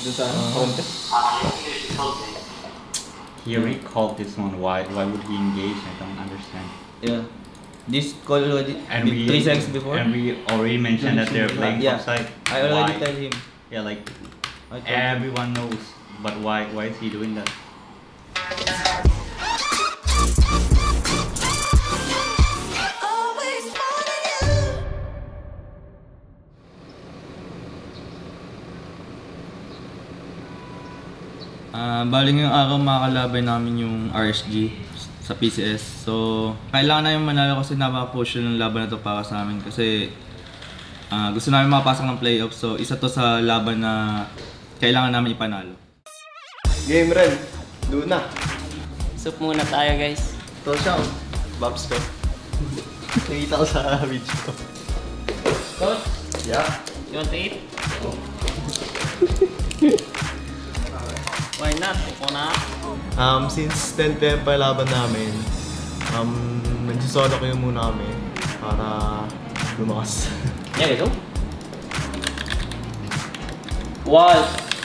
dito sa ano, contest. He recalled this one. Why? Why would he engage? I don't understand. Yeah. This call already And we three seconds before. And we already mentioned that they're playing Yeah. offside. I already Why? tell him. Yeah, like I him. everyone knows. But why? Why is he doing that? Ah, bali ngayong araw makakalabay namin yung RSG sa PCS. So, kailangan namin manalo kasi napaka-push yung laban na to para sa amin kasi ah, gusto namin makapasok ng playoff. So, isa to sa laban na kailangan namin ipanalo. Game Ren, doon na. Soup muna tayo guys. Ito siya, oh. Bobs ko. Nakita ko sa video ko. Coach, Yeah. you want to eat? Why not? Ikaw na. Um, since 10pm pa yung laban namin, um, nagsisolo kayo muna kami para lumakas. Yeah, ito. 와,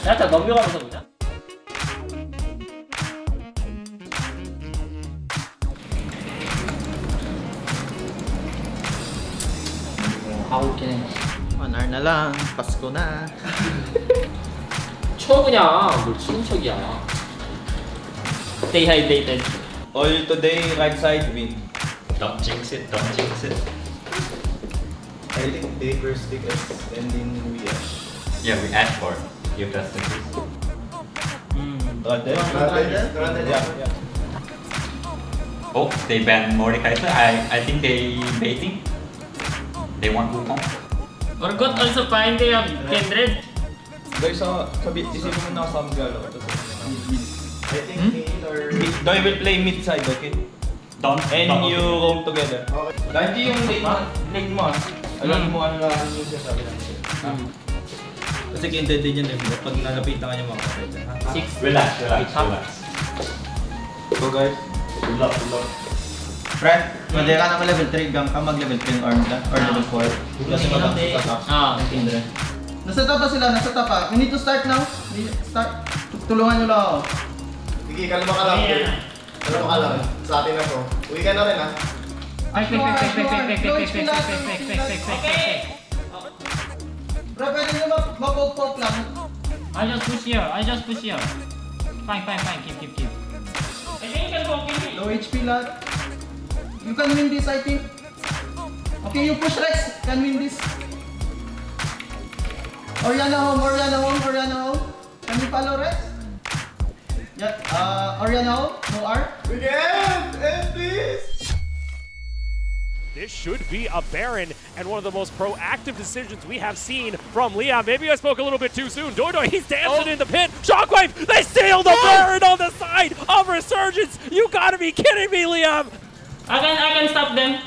나한테 넘겨가면서 보자. 하고 있긴 해. One hour na lang, Pasko na. 쳐 그냥 뭘 치는 척이야. Stay hydrated. All today, right side win. Don't jinx it. Don't jinx it. I think they first pick us and then we uh, Yeah, we asked for it. If that's the case. Rotten? Yeah, yeah. Oh, they banned Mordekaiser. I I think they baiting. They want Wukong. Orgot also fine they have Kindred. Guys, sa sabi, isipin mo na kasama galo. I think mid or... Will play mid side, okay? Don't. And don't- you roam together. Okay. Kahit yung late mo, late mo, ah. alam mo ano lang yung sinasabi natin. Kasi kinted din yan eh, pag nalapitan ka niya mga kapatid. ha? Six. Relax, relax, relax. So guys, Good luck, good luck. Fred, pwede ka naman level 3 gang ka mag level 10 arm ka or level 4. Kasi mag-up up. Ah, Kindred. Nasa top na sila, nasa top pa. We need to start now. Start. Tulungan nyo lang ako. Sige, kalma ka lang. Yeah. Kalma ka lang. Sa atin na to. Uwi ka na rin ha. Ay, fake, fake, fake, fake, fake, fake, fake, fake, fake, fake, fake, fake, fake. Bro, pwede nyo mag-pop lang. I just push here. I just push here. Fine, fine, fine. Keep, keep, keep. I think you can go, keep it. Low HP lahat. You can win this, I think. Okay, you push Rex. Can win this. Orianna home, Orianna home, Orianna home. Can you follow Rex? Yeah, uh, Orianna home, no R. We can! End this! This should be a Baron and one of the most proactive decisions we have seen from Leon. Maybe I spoke a little bit too soon. Doidoi, he's dancing in the pit. Shockwave, they steal the Baron on the side of Resurgence. You gotta be kidding me, Liam. I can, I can stop them.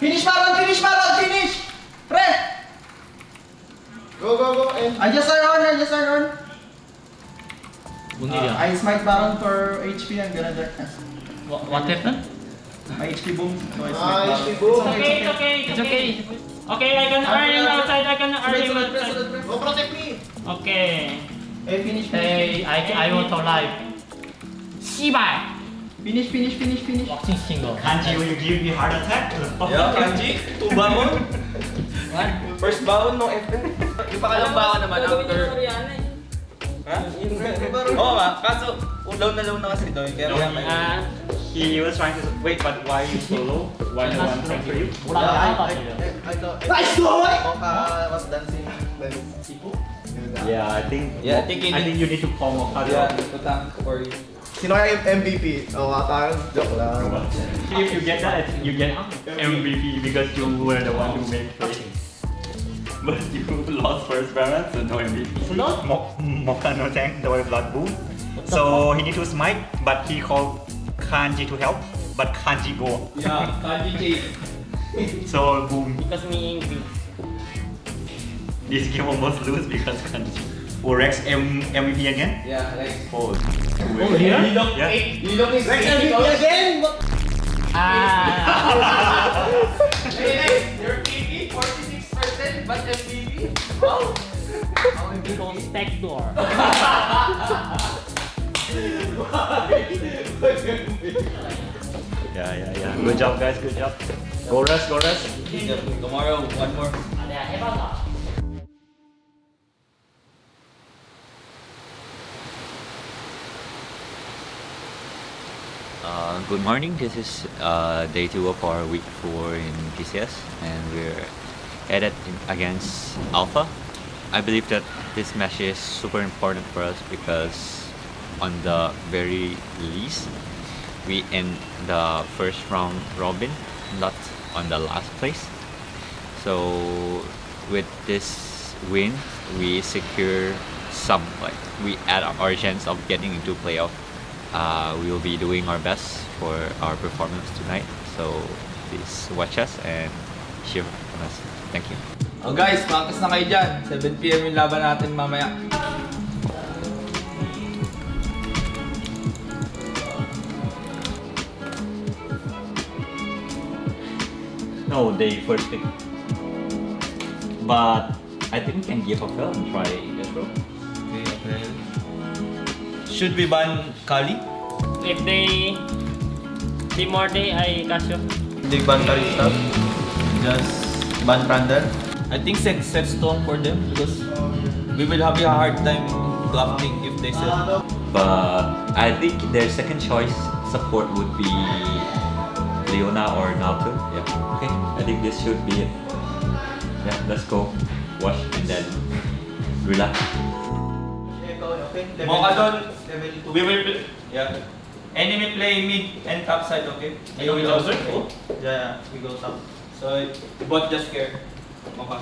Finish Baron, finish Baron, finish! Pre! Go, go, go! End! I just are on, I just are on. Uh. I smite Baron for HP and gonna darkness. What, what happened? My HP boom, so I smite Ah, Baron. HP boom. It's okay, it's okay, it's okay. Okay, I can earn him outside. I can earn Sunod, him sunod, pre, sunod, outside. Go protect me! Okay. Hey, finish, finish. Hey, I, I want to live. 씨발. Finish, finish, finish, finish. Boxing single. Kanji, will you give me heart attack? Yeah, Kanji, two baon. First baon, no FF. Yung pakalang baon naman after... Ha? Oo nga, kaso low na low na kasi Doy. Eh, kaya kaya may... Ah, He was trying to wait, but why you solo? Why no one came for you? Yeah, I, I, I, I thought... Nice boy! Mocha was dancing. Then... Yeah, I think. Yeah, I think you I think you need to call Mokado. Yeah, to thank for you. Sino kaya yung MVP? Oo, oh, ah, tayo. Joke lang. If you get that, you get MVP because you were the one who made plays. But you lost first Baron, so no MVP. Lost? Mo- Mocha no tank, the way blood boom. So he need to smite, but he called Kanji to help, but Kanji go. Yeah, Kanji J. So boom, because me angry. this game almost lose because Kanji. Oh, Rex M- MVP again? Yeah, like... Oh, Oh, here? yeah. You look is... again! Ah. But MVP? Wow! Don't stay next door. Yeah, yeah, yeah. Good job, guys. Good job. Go rest, go rest. Tomorrow, one more. Uh, good morning. This is uh, day two of our week four in PCS, and we're in against Alpha. I believe that this match is super important for us because, on the very least, we end the first round robin, not on the last place. So, with this win, we secure some like we add our chance of getting into playoff uh, we will be doing our best for our performance tonight. So please watch us and cheer on us. Thank you. Oh guys, practice na kayo dyan. 7pm yung laban natin mamaya. No, they first pick. But I think we can give a fail and try bro. Okay, okay. Should we ban Kali? if they more day, I Casio. They ban Kalista? Just ban Brandon? I think Sett, Sett strong for them because we will have a hard time drafting if they Sett. But I think their second choice support would be Leona or Naoto. Yeah. Okay. I think this should be it. Yeah. Let's go. Wash and then relax. Okay, level Mga doon, Level 2. we will, yeah. Enemy play mid and top side, okay? I You will go also top. Oh. Yeah, we go top. So, bot just care. Okay.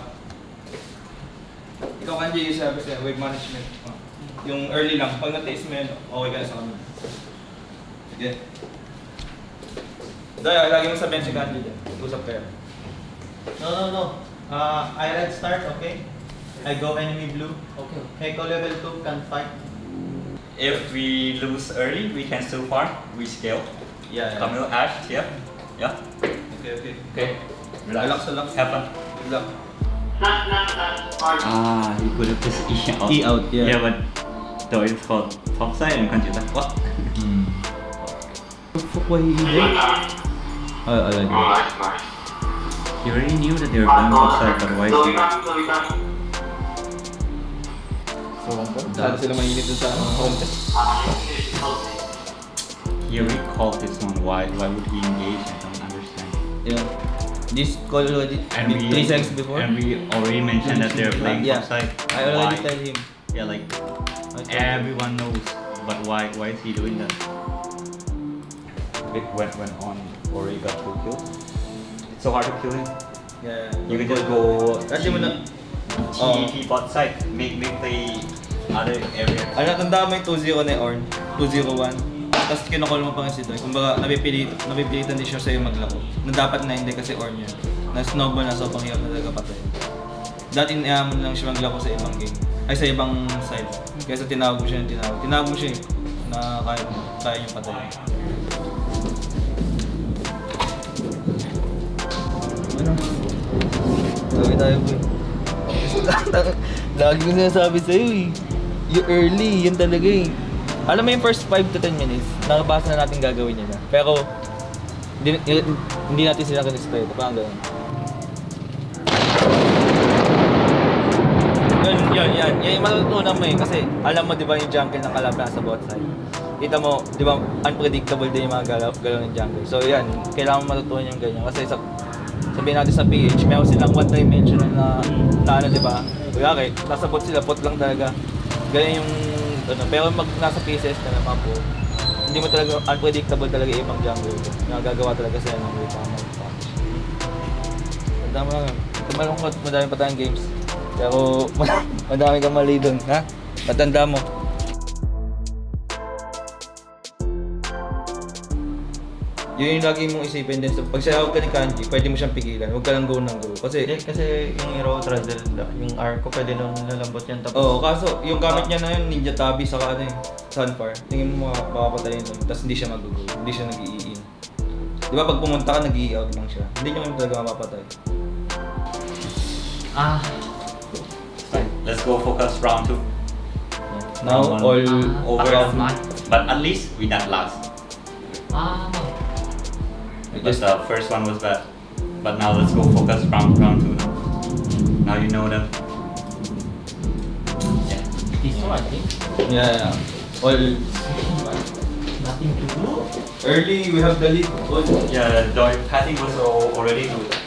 Ikaw kanji yung sabi sa'yo, wave management. Oh. Yung early lang, pag na-taste mo yun, okay ka na sa kanila. Sige. Daya, lagi mo sabihin si Kanji dyan. Usap kayo. No, no, no. Uh, I red start, okay? I go enemy blue. Okay. Echo level 2 can fight. If we lose early, we can still farm. We scale. Yeah, yeah. Camille Ash. Yeah. Yeah. Okay, okay. Okay. Relax, relax. Have fun. Good luck. Ah, you could have just E out. E out, yeah. Yeah, but though it's called top side and can't do that. What? Fuck, why he did? Oh, I like it. You already knew that they were playing top side, but why is he? Dahil sila mainit dun sa contest. He already called this one. Why? Why would he engage? I don't understand. Yeah. This call already And we three seconds before. And we already mentioned that they're playing Yeah. top side. I already Why? tell him. Yeah, like I him. everyone knows. But why? Why is he doing that? It went went on. Already got two kills. It's so hard to kill him. Yeah. You can just go Kasi mo na, TEP bot side. Make make play other area. ano natanda mo yung 2-0 na Ornn? 2-0-1. Tapos kinukol mo pa nga si Toy. Kumbaga, napipilit, napipilitan din siya sa'yo maglako. Na dapat na hindi kasi Orn yun. Na snowball na sobrang hirap na talaga patay. Dati inaamon lang siya maglako sa ibang game. Ay, sa ibang side. Kaya sa tinawag mo siya yung tinawag. Tinawag mo siya eh, na kaya, kaya niyang patay. Ano? Sabi tayo po eh. Lagi ko sinasabi sa'yo eh. Yung early, yun talaga eh. Alam mo yung first 5 to 10 minutes, nakabasa na natin gagawin nila. Pero, hindi, hindi natin sila kan-expect. Parang ganun. Yun, yun, yan. Yan yung matutunan mo eh. Kasi alam mo, di ba, yung jungle ng kalaban sa bot side. Kita mo, di ba, unpredictable din yung mga galaw, galaw ng jungle. So yan, kailangan mo matutunan yung ganyan. Kasi sa, sabihin natin sa PH, meron silang one-dimensional na, na ano, di ba? Kaya nasa bot sila, bot lang talaga. Ganyan yung, ano, pero pag nasa PCS ka naman po, hindi mo talaga, unpredictable talaga yung ibang jungle. Nagagawa talaga sila ng way para mag-punish. Tanda mo lang yun. Ito malungkot, madami pa tayong games. Pero madami kang mali dun, ha? Matanda mo. Yun yung lagi mong isipin din. So, pag sinawag ka ni Kanji, pwede mo siyang pigilan. Huwag ka lang go ng go. Kasi, Hindi, kasi yung hero travel, yung R ko pwede nung nalambot yan tapos. Oo, kaso yung gamit niya na yun, Ninja Tabi, saka ano eh, Sunfire. Tingin mo mga makapatayin nun, tapos hindi siya mag-go, hindi siya nag-i-in. Di ba pag pumunta ka, nag-i-out lang siya. Hindi niya naman talaga mapapatay. Ah. Fine. Let's go focus round two. Now all Ah, over. But at least we not last. Ah. I But just the first one was bad. But now let's go focus round round two now. Now you know them. Yeah. This one, I think. yeah, yeah. All Nothing to do. early we have the lead. Yeah, Joy Patty was already good.